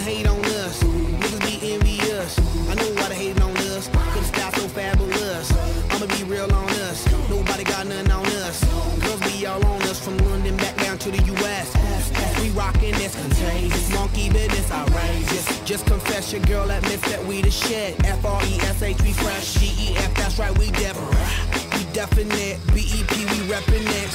wanna hate on us. Niggas be envious. I know why they hating on us. Could've stopped so fabulous. I'ma be real on us. Nobody got nothing on us. Girls be all on us from London back down to the U.S. We rockin' this contagious. Monkey business outrageous. Just confess your girl admits that we the shit. F R E S H we fresh. G E F that's right we deaf. We definite. B E P we reppin' it.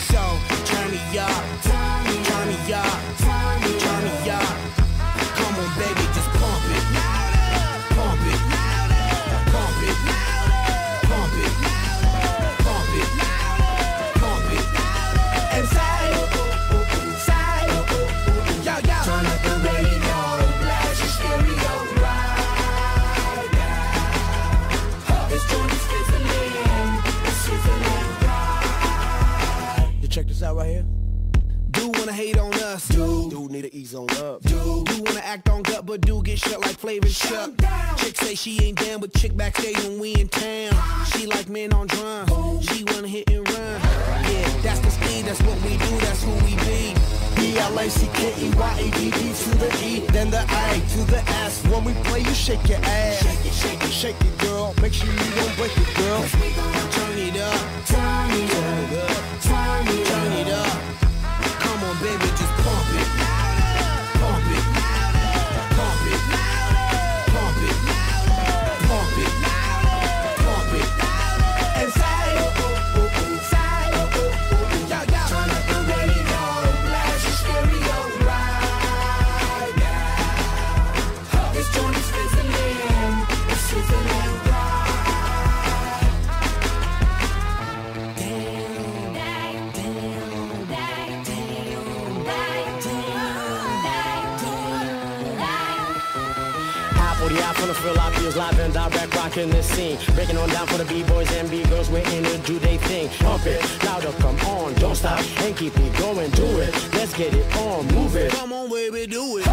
Check this out right here. Do wanna hate on us, dude. Dude need to ease on up. Dude, you wanna act on gut, but do get shut like Flavor Chuck. Chick say she ain't down, but chick backstage when we in town. She like men on drum. She wanna hit and run. Yeah, that's the speed, that's what we do, that's who we be. B-L-A-C-K-E-Y-A-D-D to the E, then the A to the S. When we play, you shake your ass. Shake it, shake it, shake it, girl. Make sure you don't break it, girl. Turn it up, turn it up, 45 from the Philippines, live and direct, rocking this scene. Breaking on down for the B-boys and B-girls, we're in it, do they thing. Pump it, louder, come on, don't stop, and keep it going, do it. Let's get it on, move it. Come on, baby, do it.